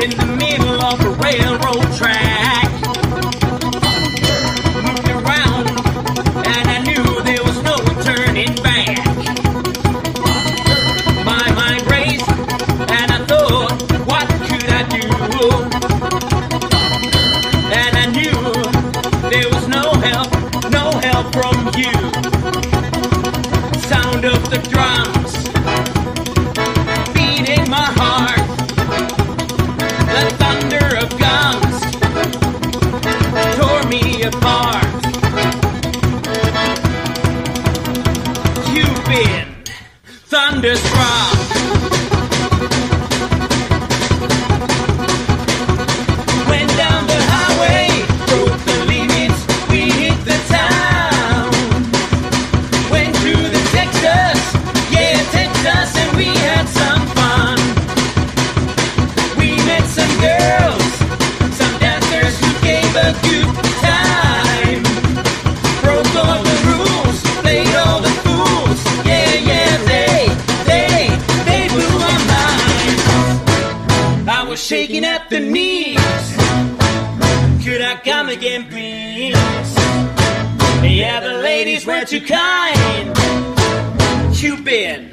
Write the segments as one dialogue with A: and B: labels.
A: in the middle of the railroad track. you. Sound of the drums beating my heart. The thunder of guns tore me apart. Thunderstruck. was shaking at the knees. Could I come again, please? Yeah, the ladies were too kind. You've been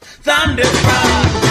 A: thunderstruck.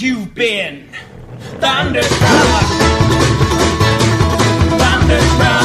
A: you've been thunderstruck. Thunderstruck.